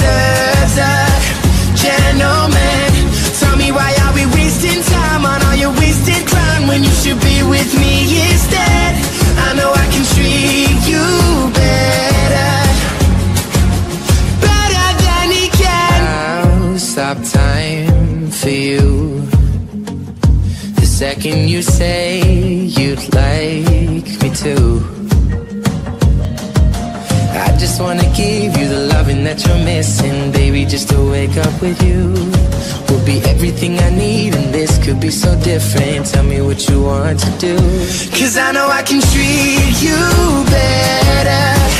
deserves a gentleman. Tell me why are we wasting time on all your wasted crown when you should be with me instead? I know I can treat you better, better than he can. I'll stop time for you. The second you say you'd like me to. I just wanna give you the loving that you're missing, baby. Just to wake up with you will be everything I need, and this could be so different. Tell me what you want to do. Cause I know I can treat you better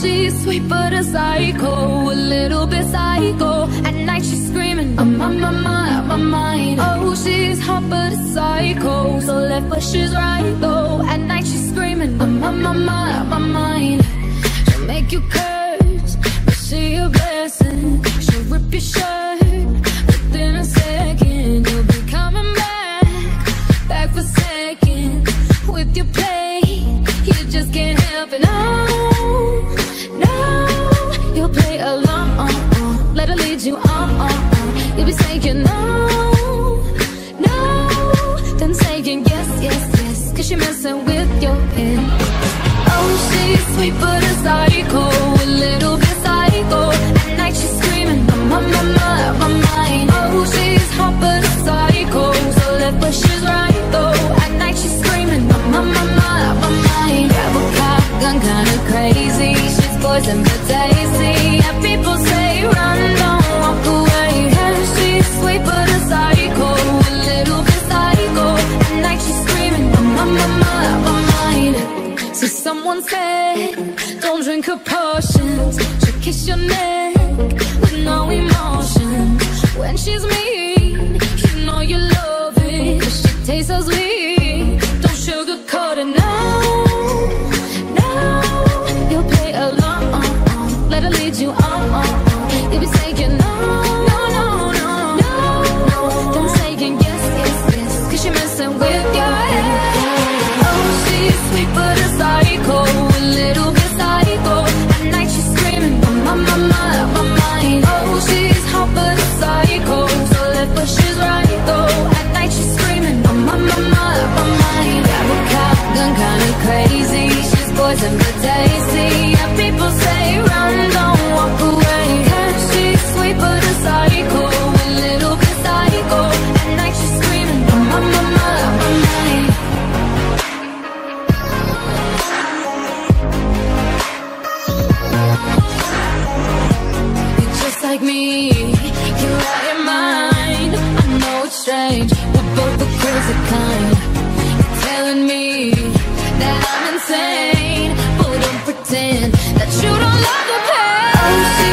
she's sweet but a psycho, a little bit psycho. At night she's screaming, I'm on my mind, my mind. Oh, she's hot but a psycho, so left but she's right though. At night she's screaming, I'm on my mind, my mind. Yes. Messing with your head. Oh, she's sweet but a psycho, a little bit psycho. At night she's screaming, I'm on my mind, my mind. Oh, she's hot but a psycho, so left but she's right though. At night she's screaming, I'm on my mind, my mind. Grab a cop, gun kinda crazy. She's poison but tasty. Yeah, people say run, don't drink her potions. She'll kiss your neck with no emotion. When she's mean, you know you love it. 'Cause she tastes so sweet. Poison but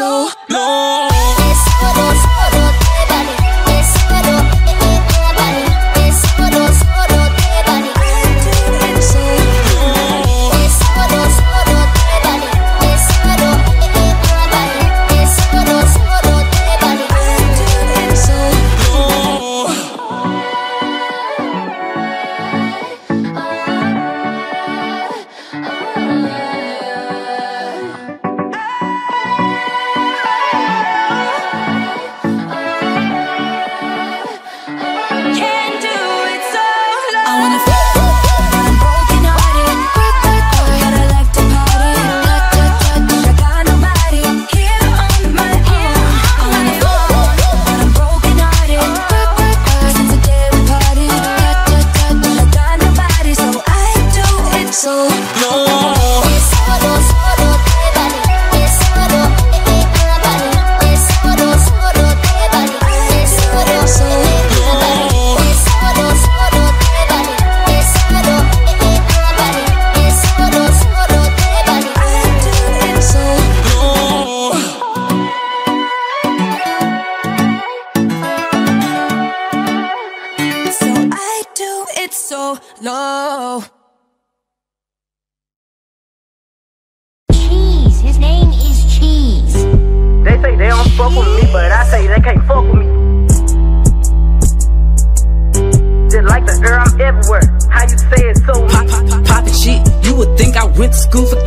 so. School for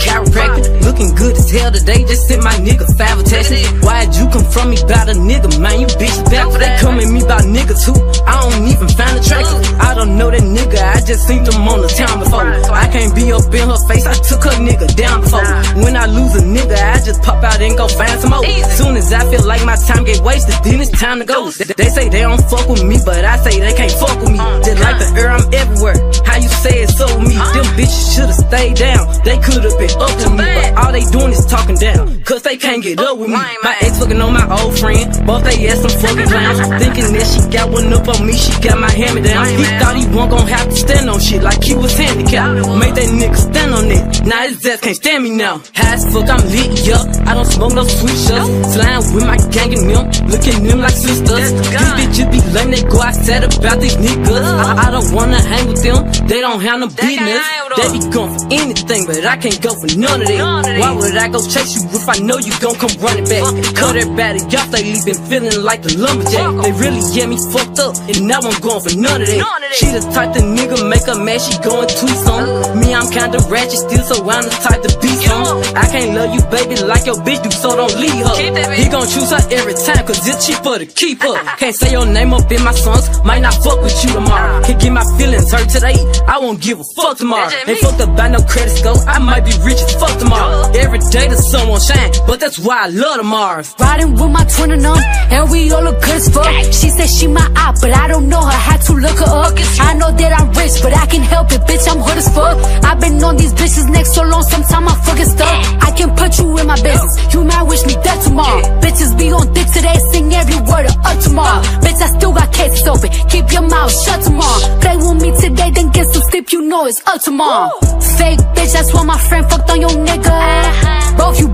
hell today, just sent my nigga five attachments. Why'd you come from me about a nigga, man? You bitch back for that. Come at me about niggas who I don't even find attractive. I don't know that nigga, I just seen them on the town before. I can't be up in her face, I took her nigga down before. When I lose a nigga, I just pop out and go find some more. Soon as I feel like my time get wasted, then it's time to go. They say they don't fuck with me, but I say they can't fuck with me. Just like the air, I'm everywhere. How you say it so me? Them bitches should've stayed down. They could've been up with me, but all they doing is talking down. Cause they can't get up with me. My ex fucking on my old friend. Both they ass some fucking clowns. Thinking that she got one up on me, she got my hand me down. He thought he wasn't gonna have to stand on shit like he was handicapped. Made that nigga stand on it. Now his ass can't stand me now. High as fuck, I'm lit, yup. I don't smoke no sweet shots. Flying with my gang and them. Looking them like sisters. These bitches be lame, they go outside about these niggas. I, I don't wanna hang with them. They don't have no business. They be going for anything, but I can't go for none of that. Why would I go chase you if I know you gon' come running back? Cut everybody off, they been feeling like a lumberjack. They really get me fucked up, and now I'm going for none of that. She the type the nigga make her mad, she going to some. Me, I'm kinda ratchet still, so I'm the type to be some. I can't love you, baby, like your bitch do, so don't leave her. He gon' choose her every time, cause it's cheaper to keep her. Can't say your name up in my songs, might not fuck with you tomorrow. Can get my feelings hurt today, I won't give a fuck tomorrow. Ain't fucked up by no credit score, I might be rich as fuck tomorrow. Every day the sun won't shine, but that's why I love tomorrow. Riding with my twin and them, and we all look good as fuck. She said she my eye, but I don't know her. Had to look her up. I know that I'm rich, but I can help it, bitch. I'm hood as fuck. I've been on these bitches neck so long, sometimes I fucking stuck. I can put you in my business. You might wish me dead tomorrow. Bitches be on dick today, sing every word of up tomorrow. Bitch, I still got cases open. Keep your mouth shut tomorrow. Play with me today, then get some sleep. You know it's up tomorrow. Fake bitch, that's why my friend fucked on your nigga. Both you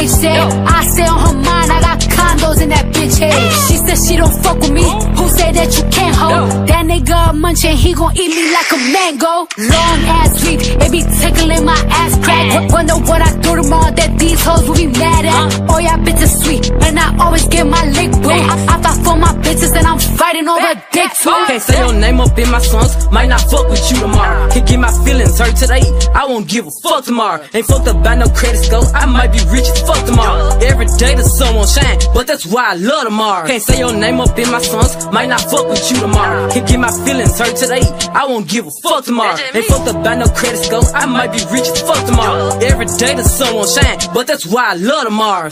bitch say. I say on her mind, I got condos in that bitch head. She said she don't fuck with me, who say that you can't hold? That nigga munchin', he gon' eat me like a mango. Long ass week, it be tickling my ass crack. Wonder what I do tomorrow that these hoes will be mad at. Oh, y'all bitches sweet, and I always get my lick boo. I, I fight for my bitches, and I'm fighting over dick too. Can't say your name up in my songs, might not fuck with you tomorrow. Can get my feelings hurt today, I won't give a fuck tomorrow. Ain't fucked up by no credit score, I might be rich as fuck tomorrow. Every day the sun won't shine, but that's why I love tomorrow. Can't say your name up in my songs, might not fuck with you tomorrow. Can get my feelings hurt today, I won't give a fuck tomorrow. Ain't fucked up by no credit score, I might be rich as fuck tomorrow. Every day the sun won't shine, but that's why I love tomorrow.